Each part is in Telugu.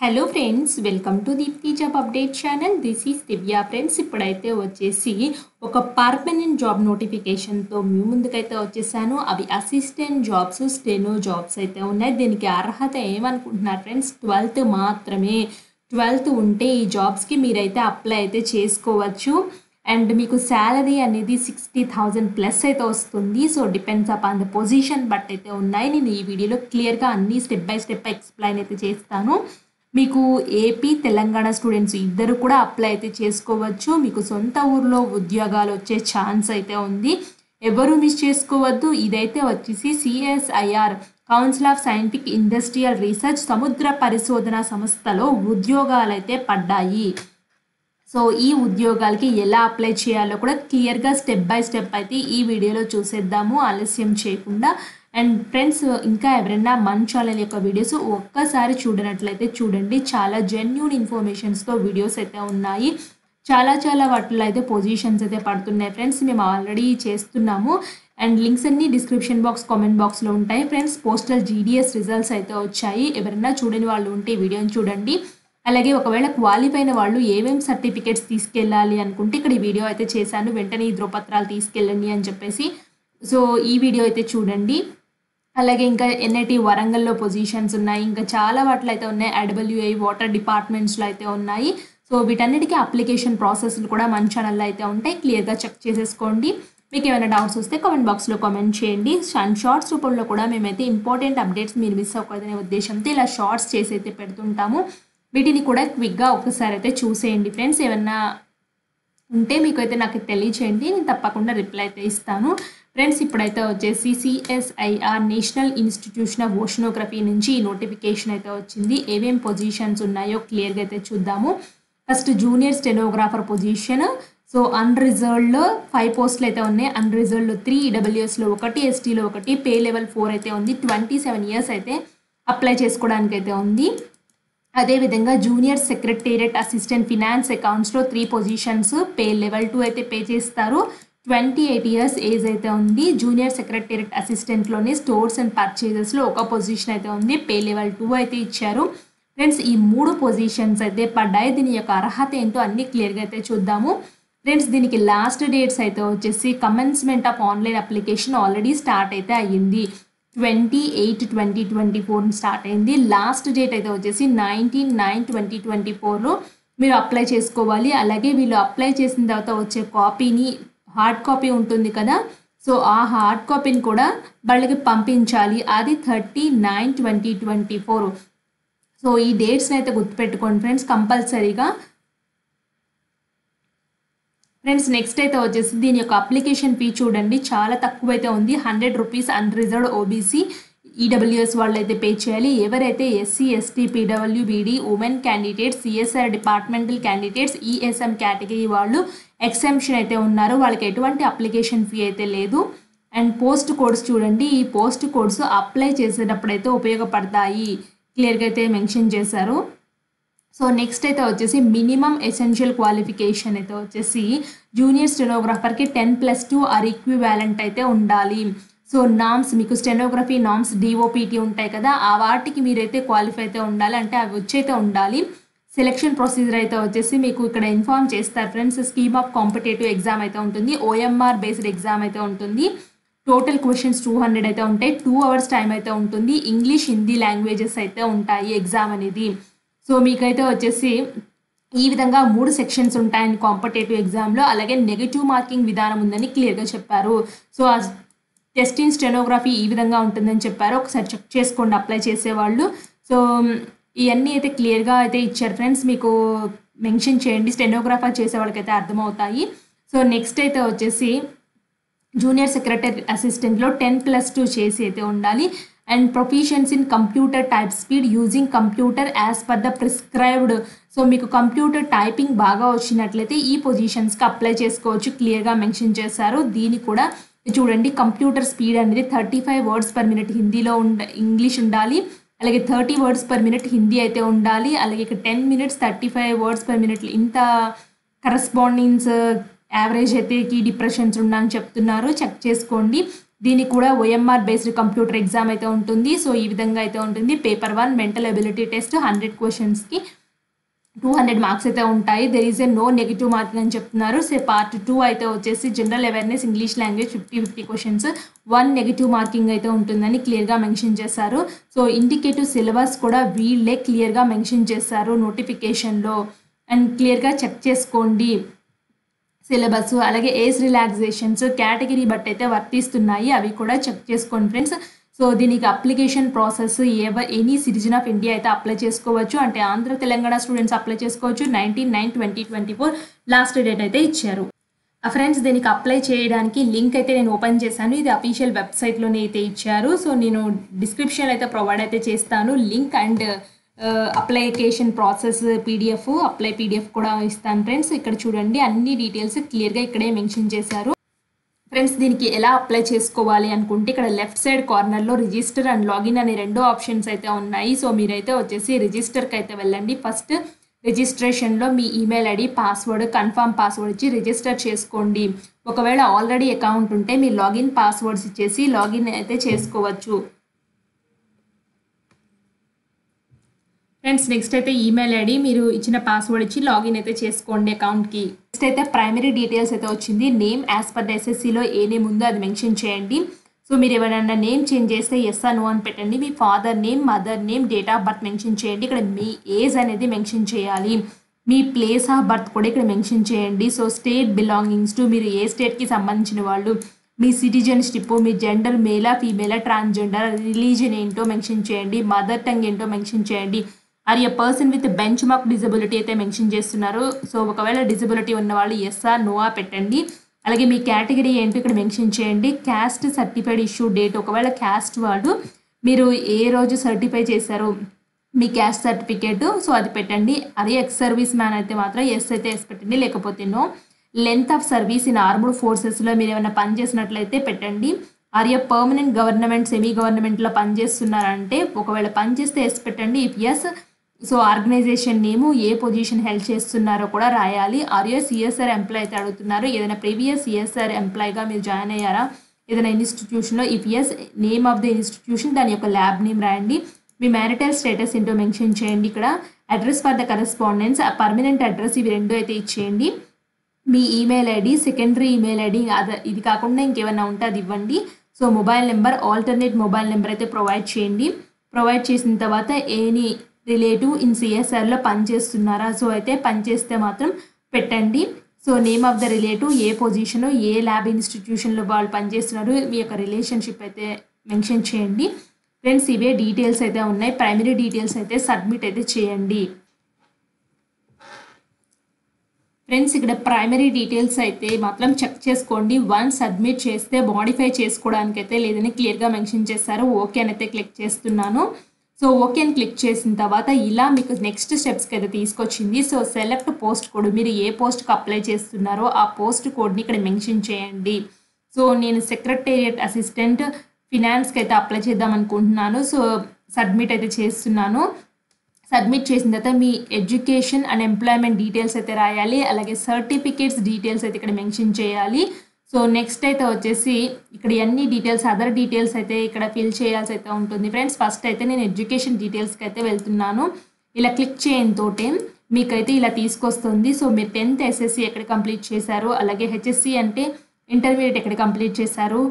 Hello friends welcome to Deepti job update channel this is Divya friends ఇప్పుడైతే వచ్చేసి ఒక పర్మనెంట్ జాబ్ నోటిఫికేషన్తో మీ ముందుకైతే వచ్చేసాను. అవి అసిస్టెంట్ జాబ్స్ స్టెనో జాబ్స్ అయితే ఉన్నాయి. దీనికి అర్హత ఏమనుకుంటున్నారు ఫ్రెండ్స్ ట్వెల్త్ మాత్రమే. ట్వెల్త్ ఉంటే ఈ జాబ్స్కి మీరైతే అప్లై అయితే చేసుకోవచ్చు. అండ్ మీకు శాలరీ అనేది సిక్స్టీ థౌజండ్ ప్లస్ అయితే వస్తుంది. So depends up on the position but అయితే ఉన్నాయి. నేను ఈ వీడియోలో క్లియర్గా అన్ని స్టెప్ బై స్టెప్ ఎక్స్ప్లెయిన్ అయితే చేస్తాను. మీకు ఏపీ తెలంగాణ స్టూడెంట్స్ ఇద్దరు కూడా అప్లై అయితే చేసుకోవచ్చు. మీకు సొంత ఊర్లో ఉద్యోగాలు వచ్చే ఛాన్స్ అయితే ఉంది. ఎవరు మిస్ చేసుకోవద్దు. ఇదైతే వచ్చేసి CSIR council of scientific industrial research సముద్ర పరిశోధన సంస్థలో ఉద్యోగాలు అయితే పడ్డాయి. సో ఈ ఉద్యోగాలకి ఎలా అప్లై చేయాలో కూడా క్లియర్గా స్టెప్ బై స్టెప్ అయితే ఈ వీడియోలో చూసేద్దాము. ఆలస్యం చేయకుండా. అండ్ ఫ్రెండ్స్ ఇంకా ఎవరైనా మన ఛానల్ యొక్క వీడియోస్ ఒక్కసారి చూడనట్లయితే చూడండి. చాలా జెన్యున్ ఇన్ఫర్మేషన్స్తో వీడియోస్ అయితే ఉన్నాయి. చాలా చాలా వాటిలో అయితే పొజిషన్స్ అయితే పడుతున్నాయి ఫ్రెండ్స్ మేము ఆల్రెడీ చేస్తున్నాము. అండ్ లింక్స్ అన్ని డిస్క్రిప్షన్ బాక్స్ కామెంట్ బాక్స్లో ఉంటాయి. ఫ్రెండ్స్ పోస్టల్ జీడిఎస్ రిజల్ట్స్ అయితే వచ్చాయి. ఎవరైనా చూడని వాళ్ళు ఉంటే వీడియోని చూడండి. అలాగే ఒకవేళ క్వాలిఫై అయిన వాళ్ళు ఏమేం సర్టిఫికేట్స్ తీసుకెళ్ళాలి అనుకుంటే ఇక్కడ ఈ వీడియో అయితే చేశాను. వెంటనే ఈ ధ్రువపత్రాలు తీసుకెళ్ళండి అని చెప్పేసి. సో ఈ వీడియో అయితే చూడండి. అలాగే ఇంకా ఎన్ఐటి వరంగల్లో పొజిషన్స్ ఉన్నాయి. ఇంకా చాలా వాటిలో అయితే ఉన్నాయి. అడబ్ల్యూఐ వాటర్ డిపార్ట్మెంట్స్లో అయితే ఉన్నాయి. సో వీటన్నిటికీ అప్లికేషన్ ప్రాసెస్లు కూడా మన ఛానల్లో అయితే ఉంటాయి. క్లియర్గా చెక్ చేసేసుకోండి. మీకు ఏమైనా డౌట్స్ వస్తే కామెంట్ బాక్స్లో కామెంట్ చేయండి. అండ్ షార్ట్స్ రూపంలో కూడా మేమైతే ఇంపార్టెంట్ అప్డేట్స్ మీరు మిస్ అవ్వకూడదనే ఉద్దేశంతో ఇలా షార్ట్స్ చేసి అయితే పెడుతుంటాము. వీటిని కూడా క్విక్గా ఒకసారి అయితే చూసేయండి ఫ్రెండ్స్ ఏమన్నా ఉంటే మీకు అయితే నాకు తెలియచేయండి. నేను తప్పకుండా రిప్లై అయితే ఇస్తాను. ఫ్రెండ్స్ ఇప్పుడైతే వచ్చేసి CSIR national institution of oceanography నుంచి ఈ నోటిఫికేషన్ అయితే వచ్చింది. ఏమేం పొజిషన్స్ ఉన్నాయో క్లియర్గా అయితే చూద్దాము. First junior stenographer position so అన్రిజర్వ్డ్లో five పోస్టులు అయితే ఉన్నాయి. అన్రిజర్వ్డ్లో త్రీ ఈడబ్ల్యూఎస్లో ఒకటి ఎస్టీలో ఒకటి పే లెవెల్ ఫోర్ అయితే ఉంది. ట్వంటీ సెవెన్ ఇయర్స్ అయితే అప్లై చేసుకోవడానికి అయితే ఉంది. అదేవిధంగా junior secretariat assistant finance అకౌంట్స్లో three positions pay level two అయితే పే చేస్తారు. ట్వంటీ ఎయిట్ ఇయర్స్ ఏజ్ అయితే ఉంది. జూనియర్ సెక్రటేరియట్ అసిస్టెంట్లోనే స్టోర్స్ అండ్ పర్చేజెస్లో ఒక పొజిషన్ అయితే ఉంది. పే లెవెల్ టూ అయితే ఇచ్చారు. ఫ్రెండ్స్ ఈ మూడు పొజిషన్స్ అయితే పడ్డాయి. దీని యొక్క అర్హత ఏంటో అన్ని క్లియర్గా అయితే చూద్దాము. ఫ్రెండ్స్ దీనికి లాస్ట్ డేట్స్ అయితే వచ్చేసి commencement of online application already start అయితే అయ్యింది. Twenty eight twenty twenty four start అయింది. లాస్ట్ డేట్ అయితే వచ్చేసి నైన్టీన్ నైన్ ట్వంటీ ట్వంటీ ఫోర్లో మీరు అప్లై చేసుకోవాలి. అలాగే వీళ్ళు అప్లై చేసిన తర్వాత వచ్చే కాపీని హార్డ్ కాపీ ఉంటుంది కదా. సో ఆ హార్డ్ కాపీని కూడా వాళ్ళకి పంపించాలి. అది thirty nine twenty twenty four. So ఈ డేట్స్ని అయితే గుర్తుపెట్టుకోండి ఫ్రెండ్స్ కంపల్సరీగా ఫ్రెండ్స్ నెక్స్ట్ అయితే వచ్చేసి దీని యొక్క అప్లికేషన్ ఫీ చూడండి. చాలా తక్కువ అయితే ఉంది hundred rupees unreserved OBC EWS వాళ్ళు అయితే పే చేయాలి. ఎవరైతే SC ST PWBD women candidates CSR departmental candidates ESM category వాళ్ళు ఎక్సెంప్షన్ అయితే ఉన్నారు. వాళ్ళకి ఎటువంటి అప్లికేషన్ ఫీ అయితే లేదు. అండ్ పోస్ట్ కోడ్స్ చూడండి. ఈ పోస్ట్ కోడ్స్ అప్లై చేసేటప్పుడు అయితే ఉపయోగపడతాయి క్లియర్గా అయితే మెన్షన్ చేశారు. సో నెక్స్ట్ అయితే వచ్చేసి మినిమం ఎసెన్షియల్ క్వాలిఫికేషన్ అయితే వచ్చేసి junior స్టెనోగ్రాఫర్కి ten plus two or equivalent అయితే ఉండాలి. సో నామ్స్ మీకు స్టెనోగ్రఫీ నామ్స్ డిఓపిటి ఉంటాయి కదా ఆ వాటికి మీరైతే క్వాలిఫై అయితే ఉండాలి. అంటే అవి వచ్చైతే ఉండాలి. సెలెక్షన్ ప్రొసీజర్ అయితే వచ్చేసి మీకు ఇక్కడ ఇన్ఫార్మ్ చేస్తారు friends scheme of competitive exam అయితే ఉంటుంది. ఓఎంఆర్ బేస్డ్ ఎగ్జామ్ అయితే ఉంటుంది. టోటల్ క్వశ్చన్స్ టూ హండ్రెడ్ అయితే ఉంటాయి. టూ అవర్స్ టైం అయితే ఉంటుంది. ఇంగ్లీష్ హిందీ లాంగ్వేజెస్ అయితే ఉంటాయి ఎగ్జామ్ అనేది. సో మీకైతే వచ్చేసి ఈ విధంగా మూడు సెక్షన్స్ ఉంటాయని కాంపిటేటివ్ ఎగ్జామ్లో అలాగే నెగిటివ్ మార్కింగ్ విధానం ఉందని క్లియర్గా చెప్పారు. సో ఆ టెస్ట్ ఇన్ స్టెనోగ్రఫీ ఈ విధంగా ఉంటుందని చెప్పారు. ఒకసారి చెక్ చేసుకోండి అప్లై చేసేవాళ్ళు. సో ఇవన్నీ అయితే క్లియర్గా అయితే ఇచ్చారు ఫ్రెండ్స్ మీకు మెన్షన్ చేయండి. స్టెనోగ్రాఫర్ చేసే వాళ్ళకైతే అర్థమవుతాయి. సో నెక్స్ట్ అయితే వచ్చేసి జూనియర్ సెక్రటరీ అసిస్టెంట్లో టెన్ ప్లస్ టూ చేసి అయితే ఉండాలి. And proficiency in computer type speed using computer as per the prescribed so మీకు కంప్యూటర్ టైపింగ్ బాగా వచ్చినట్లయితే ఈ పొజిషన్స్కి అప్లై చేసుకోవచ్చు. క్లియర్గా మెన్షన్ చేశారు. దీని కూడా చూడండి. కంప్యూటర్ స్పీడ్ అనేది thirty five words per minute హిందీలో ఉండ ఇంగ్లీష్ ఉండాలి. అలాగే thirty words per minute Hindi అయితే ఉండాలి. అలాగే ఇక్కడ ten minutes thirty five words per minute ఇంత కరస్పాండింగ్స్ యావరేజ్ అయితే కీ డిప్రెషన్స్ ఉండని చెప్తున్నారు. చెక్ చేసుకోండి. దీనికి కూడా ఓఎంఆర్ బేస్డ్ కంప్యూటర్ ఎగ్జామ్ అయితే ఉంటుంది. సో ఈ విధంగా అయితే ఉంటుంది. Paper one mental ability test hundred క్వశ్చన్స్కి టూ హండ్రెడ్ మార్క్స్ అయితే ఉంటాయి. There is a no negative marking అని చెప్తున్నారు. సో పార్ట్ టూ అయితే వచ్చేసి general awareness English language fifty fifty questions one negative marking అయితే ఉంటుందని క్లియర్గా మెన్షన్ చేశారు. సో ఇండికేటివ్ సిలబస్ కూడా వీళ్ళే క్లియర్గా మెన్షన్ చేశారు నోటిఫికేషన్లో అండ్ క్లియర్గా చెక్ చేసుకోండి. సిలబస్ అలాగే ఏజ్ రిలాక్సేషన్స్ కేటగిరీ బట్టి అయితే వర్తిస్తున్నాయి. అవి కూడా చెక్ చేసుకోండి ఫ్రెండ్స్. సో దీనికి అప్లికేషన్ ప్రాసెస్ ఏవ ఎనీ సిటిజన్ ఆఫ్ ఇండియా అయితే అప్లై చేసుకోవచ్చు. అంటే ఆంధ్ర తెలంగాణ స్టూడెంట్స్ అప్లై చేసుకోవచ్చు. Nineteen nine twenty twenty four last date అయితే ఇచ్చారు. ఫ్రెండ్స్ దీనికి అప్లై చేయడానికి లింక్ అయితే నేను ఓపెన్ చేశాను. ఇది అఫీషియల్ వెబ్సైట్లోనే అయితే ఇచ్చారు. సో నేను డిస్క్రిప్షన్ అయితే ప్రొవైడ్ అయితే చేస్తాను. Link and application process PDF apply PDF కూడా ఇస్తాను ఫ్రెండ్స్. ఇక్కడ చూడండి అన్ని డీటెయిల్స్ క్లియర్గా ఇక్కడే మెన్షన్ చేశారు. ఫ్రెండ్స్ దీనికి ఎలా అప్లై చేసుకోవాలి అనుకుంటే ఇక్కడ లెఫ్ట్ సైడ్ కార్నర్లో రిజిస్టర్ అండ్ లాగిన్ అనే రెండు ఆప్షన్స్ అయితే ఉన్నాయి. సో మీరైతే వచ్చేసి రిజిస్టర్కి అయితే వెళ్ళండి. ఫస్ట్ రిజిస్ట్రేషన్లో మీ email ID password confirm password ఇచ్చి రిజిస్టర్ చేసుకోండి. ఒకవేళ ఆల్రెడీ అకౌంట్ ఉంటే మీ లాగిన్ పాస్వర్డ్స్ ఇచ్చేసి లాగిన్ అయితే చేసుకోవచ్చు. ఫ్రెండ్స్ నెక్స్ట్ అయితే ఈమెయిల్ ఐడి మీరు ఇచ్చిన పాస్వర్డ్ ఇచ్చి లాగిన్ అయితే చేసుకోండి అకౌంట్కి నెక్స్ట్ అయితే ప్రైమరీ డీటెయిల్స్ అయితే వచ్చింది. నేమ్ యాజ్ పర్ ఎస్ఎస్సిలో ఏ నేమ్ ఉందో అది మెన్షన్ చేయండి. సో మీరు ఎవరైనా నేమ్ చేంజ్ చేస్తే ఎస్ నో అని పెట్టండి. మీ father name mother name date of birth mention చేయండి. ఇక్కడ మీ ఏజ్ అనేది మెన్షన్ చేయాలి. మీ ప్లేస్ ఆఫ్ బర్త్ కూడా ఇక్కడ మెన్షన్ చేయండి. సో స్టేట్ బిలాంగింగ్స్ టు మీరు ఏ స్టేట్కి సంబంధించిన వాళ్ళు. మీ సిటిజన్షిప్ మీ జెండర్ మేలా ఫీమేలా ట్రాన్స్జెండర్ రిలీజన్ ఏంటో మెన్షన్ చేయండి. మదర్ టంగ్ ఏంటో మెన్షన్ చేయండి. Are a person with benchmark disability అయితే మెన్షన్ చేస్తున్నారు. సో ఒకవేళ డిజబిలిటీ ఉన్న వాళ్ళు ఎస్ఆర్ నోఆ పెట్టండి. అలాగే మీ కేటగిరీ ఏంటో ఇక్కడ మెన్షన్ చేయండి. క్యాస్ట్ సర్టిఫైడ్ ఇష్యూ డేట్ ఒకవేళ క్యాస్ట్ వాళ్ళు మీరు ఏ రోజు సర్టిఫై చేశారు మీ క్యాస్ట్ సర్టిఫికేట్ సో అది పెట్టండి. అదే ఎక్స్ సర్వీస్ మ్యాన్ అయితే మాత్రం ఎస్ అయితే ఎస్ పెట్టండి. లేకపోతే no length of service in armed ఫోర్సెస్లో మీరు ఏమైనా పని చేసినట్లయితే పెట్టండి. Are a permanent government semi గవర్నమెంట్లో పనిచేస్తున్నారంటే ఒకవేళ పనిచేస్తే ఎస్ పెట్టండి. If yes so organization name A position help చేస్తున్నారో కూడా రాయాలి. ఆర్ సిఎస్ఆర్ ఎంప్లాయ్ అయితే అడుగుతున్నారు. ఏదైనా ప్రీవియస్ సిఎస్ఆర్ ఎంప్లాయ్గా మీరు జాయిన్ అయ్యారా? ఏదైనా ఇన్స్టిట్యూషన్లో if yes name of the institution దాని యొక్క ల్యాబ్ నేమ్ రాయండి. మీ మ్యారిటల్ స్టేటస్ ఏంటో మెన్షన్ చేయండి ఇక్కడ. Address for the correspondence permanent address ఇవి రెండు అయితే ఇచ్చేయండి. మీ email ID secondary email ID అద ఇది కాకుండా ఇంకేమైనా ఉంటే అది ఇవ్వండి. So mobile number alternate mobile number అయితే ప్రొవైడ్ చేయండి. ప్రొవైడ్ చేసిన తర్వాత ఏని రిలేటివ్ ఇన్ సిఎస్ఆర్లో పనిచేస్తున్నారా? సో అయితే పనిచేస్తే మాత్రం పెట్టండి. So name of the relative A position ఏ ల్యాబ్ ఇన్స్టిట్యూషన్లో వాళ్ళు పనిచేస్తున్నారు మీ యొక్క రిలేషన్షిప్ అయితే మెన్షన్ చేయండి. ఫ్రెండ్స్ ఇవే డీటెయిల్స్ అయితే ఉన్నాయి. ప్రైమరీ డీటెయిల్స్ అయితే సబ్మిట్ అయితే చేయండి. ఫ్రెండ్స్ ఇక్కడ ప్రైమరీ డీటెయిల్స్ అయితే మాత్రం చెక్ చేసుకోండి. వన్ సబ్మిట్ చేస్తే మాడిఫై చేసుకోవడానికి అయితే లేదని క్లియర్గా మెన్షన్ చేస్తారు ఓకే అని అయితే క్లిక్ చేస్తున్నాను. సో ఓకే అని క్లిక్ చేసిన తర్వాత ఇలా మీకు నెక్స్ట్ స్టెప్స్కి అయితే తీసుకొచ్చింది. సో సెలెక్ట్ పోస్ట్ కోడ్ మీరు ఏ పోస్ట్కి అప్లై చేస్తున్నారో ఆ పోస్ట్ కోడ్ని ఇక్కడ మెన్షన్ చేయండి. సో నేను సెక్రటేరియట్ అసిస్టెంట్ ఫినాన్స్కి అయితే అప్లై చేద్దాం అనుకుంటున్నాను. సో సబ్మిట్ అయితే చేస్తున్నాను. సబ్మిట్ చేసిన తర్వాత మీ ఎడ్యుకేషన్ అండ్ ఎంప్లాయ్మెంట్ డీటెయిల్స్ అయితే రాయాలి. అలాగే సర్టిఫికేట్స్ డీటెయిల్స్ అయితే ఇక్కడ మెన్షన్ చేయాలి. సో నెక్స్ట్ అయితే వచ్చేసి ఇక్కడ అన్ని డీటెయిల్స్ అదర్ డీటెయిల్స్ అయితే ఇక్కడ ఫిల్ చేయాల్సి అయితే ఉంటుంది. ఫ్రెండ్స్ ఫస్ట్ అయితే నేను ఎడ్యుకేషన్ డీటెయిల్స్కి అయితే వెళ్తున్నాను. ఇలా క్లిక్ చేయని తోటే మీకైతే ఇలా తీసుకొస్తుంది. సో మీరు టెన్త్ ఎస్ఎస్సి ఎక్కడ కంప్లీట్ చేశారు అలాగే హెచ్ఎస్సి అంటే ఇంటర్మీడియట్ ఎక్కడ కంప్లీట్ చేశారు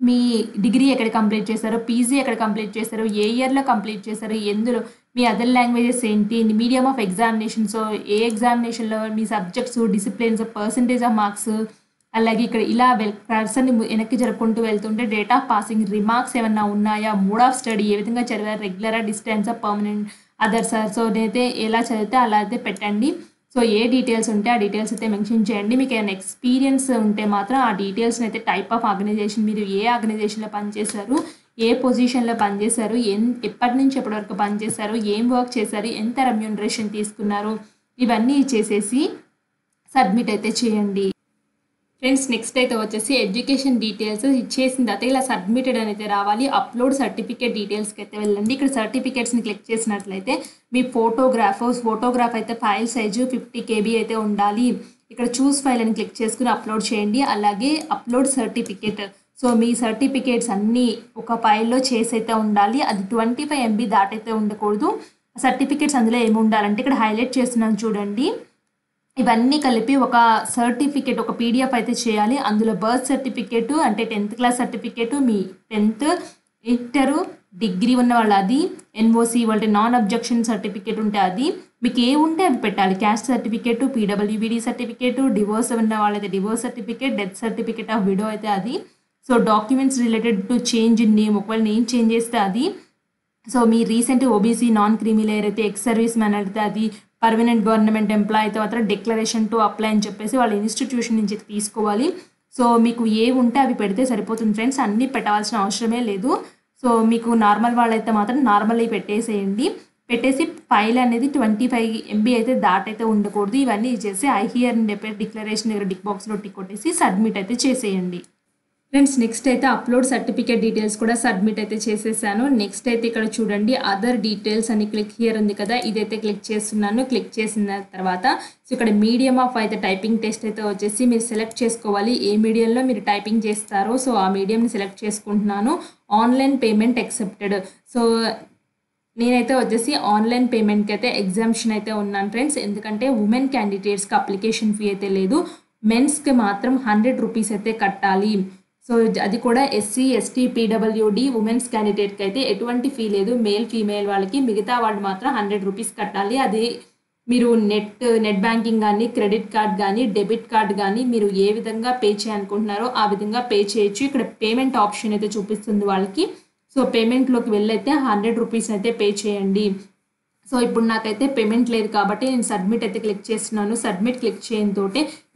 మీ డిగ్రీ ఎక్కడ కంప్లీట్ చేశారు పీజీ ఎక్కడ కంప్లీట్ చేశారు ఏ ఇయర్లో కంప్లీట్ చేశారు ఎందులో మీ అదర్ లాంగ్వేజెస్ ఏంటి మీడియం ఆఫ్ ఎగ్జామినేషన్ సో ఏ ఎగ్జామినేషన్లో మీ subjects disciplines percentage of marks అలాగే ఇక్కడ ఇలా వెల్ పర్సన్ని వెనక్కి జరుపుకుంటూ వెళ్తుంటే డేట్ ఆఫ్ పాసింగ్ రిమార్క్స్ ఏమన్నా ఉన్నాయా? మూడ్ ఆఫ్ స్టడీ ఏ విధంగా చదివారు? రెగ్యులరా distance permanent other sir? So నేనైతే ఎలా చదివితే అలా అయితే పెట్టండి. సో ఏ డీటెయిల్స్ ఉంటే ఆ డీటెయిల్స్ అయితే మెన్షన్ చేయండి. మీకు ఏమైనా ఎక్స్పీరియన్స్ ఉంటే మాత్రం ఆ డీటెయిల్స్ని అయితే టైప్ ఆఫ్ ఆర్గనైజేషన్ మీరు ఏ ఆర్గనైజేషన్లో పనిచేశారు? ఏ పొజిషన్లో పనిచేశారు? ఎన్ ఎప్పటి నుంచి ఎప్పటి వరకు పనిచేశారు? ఏం వర్క్ చేశారు? ఎంత రెమ్యూనరేషన్ తీసుకున్నారు? ఇవన్నీ చేసేసి సబ్మిట్ అయితే చేయండి. ఫ్రెండ్స్ నెక్స్ట్ అయితే వచ్చేసి ఎడ్యుకేషన్ డీటెయిల్స్ ఇచ్చేసిన తర్వాత ఇలా సబ్మిటెడ్ అనేది రావాలి. అప్లోడ్ సర్టిఫికేట్ డీటెయిల్స్కి అయితే వెళ్ళండి. ఇక్కడ సర్టిఫికేట్స్ని క్లిక్ చేసినట్లయితే మీ ఫోటోగ్రాఫ్ ఫోటోగ్రాఫ్ అయితే ఫైల్ సైజు ఫిఫ్టీ కేబీ అయితే ఉండాలి. ఇక్కడ చూస్ ఫైల్ అని క్లిక్ చేసుకుని అప్లోడ్ చేయండి. అలాగే అప్లోడ్ సర్టిఫికేట్ సో మీ సర్టిఫికేట్స్ అన్నీ ఒక ఫైల్లో చేసి అయితే ఉండాలి. అది ట్వంటీ ఫైవ్ ఎంబీ దాటైతే ఉండకూడదు. సర్టిఫికేట్స్ అందులో ఏమి ఉండాలంటే ఇక్కడ హైలైట్ చేస్తున్నాను చూడండి. ఇవన్నీ కలిపి ఒక సర్టిఫికేట్ ఒక పీడిఎఫ్ అయితే చేయాలి. అందులో బర్త్ సర్టిఫికేట్ అంటే టెన్త్ క్లాస్ సర్టిఫికేట్ మీ టెన్త్ ఇంటరు డిగ్రీ ఉన్న వాళ్ళు అది ఎన్ఓసి వాళ్ళ నాన్ అబ్జెక్షన్ సర్టిఫికేట్ ఉంటే అది మీకు ఏ ఉంటే అవి పెట్టాలి. Caste certificate PWBD certificate divorce ఉన్న వాళ్ళైతే divorce certificate death certificate of widow అయితే అది. So documents related to change in name ఒకవేళ నేమ్ చేంజ్ చేస్తే అది. సో మీ recent OBC non creamy layer అయితే ఎక్స్ సర్వీస్ మ్యాన్ అయితే అది పర్మనెంట్ గవర్నమెంట్ ఎంప్లాయ్ అయితే మాత్రం డిక్లరేషన్ టు అప్లై అని చెప్పేసి వాళ్ళ ఇన్స్టిట్యూషన్ నుంచి తీసుకోవాలి. సో మీకు ఏ ఉంటే అవి పెడితే సరిపోతుంది ఫ్రెండ్స్. అన్నీ పెట్టవలసిన అవసరమే లేదు. సో మీకు నార్మల్ వాళ్ళైతే మాత్రం నార్మల్ పెట్టేసేయండి. పెట్టేసి ఫైల్ అనేది ట్వంటీ ఫైవ్ ఎంబీ అయితే దాటైతే ఉండకూడదు. ఇవన్నీ చేసి ఐ హియర్ డిక్లరేషన్ దగ్గర డిక్ బాక్స్లో టిక్ కొట్టేసి సబ్మిట్ అయితే చేసేయండి. ఫ్రెండ్స్ నెక్స్ట్ అయితే అప్లోడ్ సర్టిఫికేట్ డీటెయిల్స్ కూడా సబ్మిట్ అయితే చేసేసాను. నెక్స్ట్ అయితే ఇక్కడ చూడండి అదర్ డీటెయిల్స్ అని క్లిక్ హియర్ ఉంది కదా ఇదైతే క్లిక్ చేస్తున్నాను. క్లిక్ చేసిన తర్వాత సో ఇక్కడ మీడియం ఆఫ్ అయితే టైపింగ్ టెస్ట్ అయితే వచ్చేసి మీరు సెలెక్ట్ చేసుకోవాలి. ఏ మీడియంలో మీరు టైపింగ్ చేస్తారో సో ఆ మీడియంని సెలెక్ట్ చేసుకుంటున్నాను. ఆన్లైన్ పేమెంట్ ఎక్సెప్టెడ్ సో నేనైతే వచ్చేసి ఆన్లైన్ పేమెంట్కి అయితే ఎగ్జామ్షన్ అయితే ఉన్నాను ఫ్రెండ్స్ ఎందుకంటే ఉమెన్ క్యాండిడేట్స్కి అప్లికేషన్ ఫీ అయితే లేదు. మెన్స్కి మాత్రం హండ్రెడ్ రూపీస్ అయితే కట్టాలి. సో అది కూడా ఎస్సీ ఎస్టీ పీడబ్ల్యూడి ఉమెన్స్ క్యాండిడేట్కి అయితే ఎటువంటి ఫీ లేదు. మేల్ ఫీమేల్ వాళ్ళకి మిగతా వాళ్ళు మాత్రం హండ్రెడ్ రూపీస్ కట్టాలి. అది మీరు నెట్ నెట్ బ్యాంకింగ్ కానీ క్రెడిట్ కార్డ్ కానీ డెబిట్ కార్డ్ కానీ మీరు ఏ విధంగా పే చేయాలనుకుంటున్నారో ఆ విధంగా పే చేయొచ్చు. ఇక్కడ పేమెంట్ ఆప్షన్ అయితే చూపిస్తుంది వాళ్ళకి. సో పేమెంట్లోకి వెళ్ళైతే హండ్రెడ్ రూపీస్ అయితే పే చేయండి. సో ఇప్పుడు నాకైతే పేమెంట్ లేదు కాబట్టి నేను సబ్మిట్ అయితే క్లిక్ చేస్తున్నాను. సబ్మిట్ క్లిక్ చేయడంతో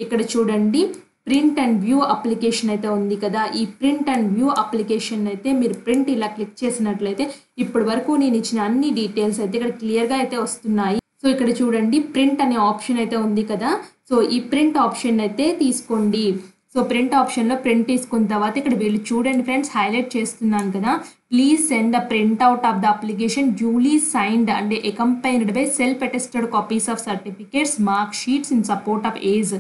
ఇక్కడ చూడండి. ప్రింట్ అండ్ వ్యూ అప్లికేషన్ అయితే ఉంది కదా. ఈ ప్రింట్ అండ్ వ్యూ అప్లికేషన్ అయితే మీరు ప్రింట్ ఇలా క్లిక్ చేసినట్లయితే ఇప్పటి వరకు నేను ఇచ్చిన అన్ని డీటెయిల్స్ అయితే ఇక్కడ క్లియర్గా అయితే వస్తున్నాయి. సో ఇక్కడ చూడండి ప్రింట్ అనే ఆప్షన్ అయితే ఉంది కదా. సో ఈ ప్రింట్ ఆప్షన్ అయితే తీసుకోండి. సో ప్రింట్ ఆప్షన్లో ప్రింట్ తీసుకున్న తర్వాత ఇక్కడ వీళ్ళు చూడండి ఫ్రెండ్స్ హైలైట్ చేస్తున్నాను కదా. Please send the print out of the application duly signed and accompanied by self attested copies of certificates mark sheets in support of age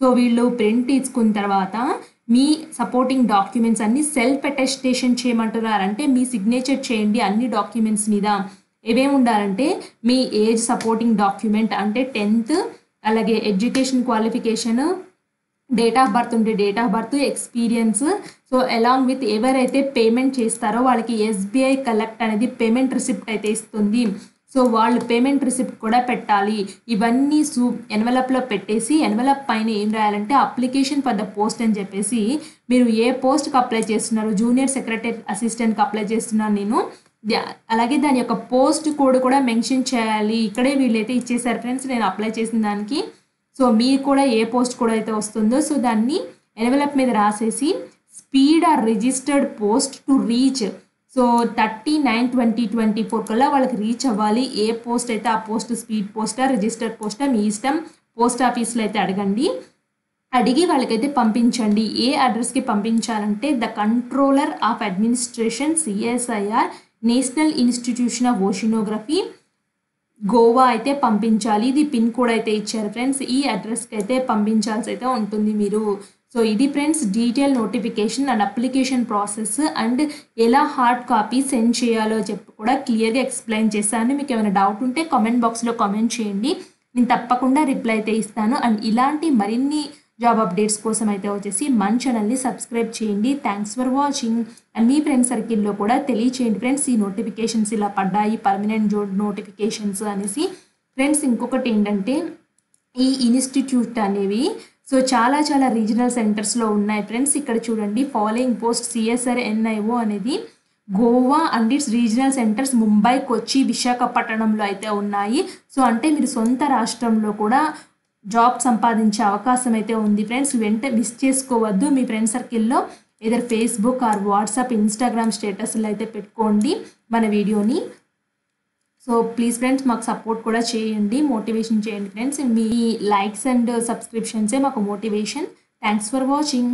so వీళ్ళు ప్రింట్ తీసుకున్న తర్వాత మీ సపోర్టింగ్ డాక్యుమెంట్స్ అన్ని సెల్ఫ్ అటెస్టేషన్ చేయమంటున్నారంటే మీ సిగ్నేచర్ చేయండి అన్ని డాక్యుమెంట్స్ మీద. ఏమేమి ఉండాలంటే మీ ఏజ్ సపోర్టింగ్ డాక్యుమెంట్ అంటే టెన్త్ అలాగే education qualification date of birth ఉంటే date of birth experience so along with ఎవరైతే పేమెంట్ చేస్తారో వాళ్ళకి ఎస్బీఐ కలెక్ట్ అనేది పేమెంట్ రిసిప్ట్ అయితే ఇస్తుంది. సో వాళ్ళు పేమెంట్ రిసిప్ట్ కూడా పెట్టాలి. ఇవన్నీ సూ ఎన్వలప్లో పెట్టేసి ఎన్వలప్ పైన ఏం రాయాలంటే అప్లికేషన్ ఫర్ ద పోస్ట్ అని చెప్పేసి మీరు ఏ పోస్ట్కి అప్లై చేస్తున్నారు జూనియర్ సెక్రటరీ అసిస్టెంట్కి అప్లై చేస్తున్నాను నేను. అలాగే దాని యొక్క పోస్ట్ కోడ్ కూడా మెన్షన్ చేయాలి. ఇక్కడే వీళ్ళైతే ఇచ్చేసారు ఫ్రెండ్స్ నేను అప్లై చేసిన దానికి. సో మీరు కూడా ఏ పోస్ట్ కూడా అయితే వస్తుందో సో దాన్ని ఎన్వలప్ మీద రాసేసి speed or registered post to reach. So thirty nine twenty twenty four కల్లా వాళ్ళకి రీచ్ అవ్వాలి. ఏ పోస్ట్ అయితే ఆ పోస్ట్ స్పీడ్ పోస్టా రిజిస్టర్డ్ పోస్టా మీ ఇష్టం పోస్ట్ ఆఫీస్లో అయితే అడగండి. అడిగి వాళ్ళకైతే పంపించండి. ఏ అడ్రస్కి పంపించాలంటే the controller of administration CSIR national institution of oceanography Goa అయితే పంపించాలి. ఇది పిన్ కోడ్ అయితే ఇచ్చారు ఫ్రెండ్స్ ఈ అడ్రస్కి అయితే పంపించాల్సి అయితే ఉంటుంది మీరు. సో ఇది friends detail notification and application process and ఎలా హార్డ్ కాపీ సెండ్ చేయాలో చెప్పి కూడా క్లియర్గా ఎక్స్ప్లెయిన్ చేశాను. మీకు ఏమైనా డౌట్ ఉంటే కామెంట్ బాక్స్లో కామెంట్ చేయండి. నేను తప్పకుండా రిప్లై అయితే ఇస్తాను. అండ్ ఇలాంటి మరిన్ని జాబ్ అప్డేట్స్ కోసం అయితే వచ్చేసి మన ఛానల్ని సబ్స్క్రైబ్ చేయండి. థ్యాంక్స్ ఫర్ వాచింగ్ అండ్ మీ ఫ్రెండ్ సర్కిల్లో కూడా తెలియచేయండి ఫ్రెండ్స్ ఈ నోటిఫికేషన్స్ ఇలా పడ్డాయి పర్మనెంట్ జోడ్ నోటిఫికేషన్స్ అనేసి. ఫ్రెండ్స్ ఇంకొకటి ఏంటంటే ఈ ఇన్స్టిట్యూట్ అనేవి సో చాలా చాలా రీజనల్ సెంటర్స్లో ఉన్నాయి ఫ్రెండ్స్ ఇక్కడ చూడండి ఫాలోయింగ్ పోస్ట్ సిఎస్ఆర్ ఎన్ఐఓ అనేది Goa and its regional centres Mumbai Kochi విశాఖపట్నంలో అయితే ఉన్నాయి. సో అంటే మీరు సొంత రాష్ట్రంలో కూడా జాబ్ సంపాదించే అవకాశం అయితే ఉంది ఫ్రెండ్స్ వెంట మిస్ చేసుకోవద్దు. మీ ఫ్రెండ్ సర్కిల్లో either Facebook or WhatsApp Instagram స్టేటస్లో అయితే పెట్టుకోండి మన వీడియోని. సో ప్లీజ్ ఫ్రెండ్స్ మాకు సపోర్ట్ కూడా చేయండి మోటివేషన్ చేయండి ఫ్రెండ్స్ మీ లైక్స్ అండ్ సబ్స్క్రిప్షన్సే మాకు మోటివేషన్ థ్యాంక్స్ ఫర్ వాచింగ్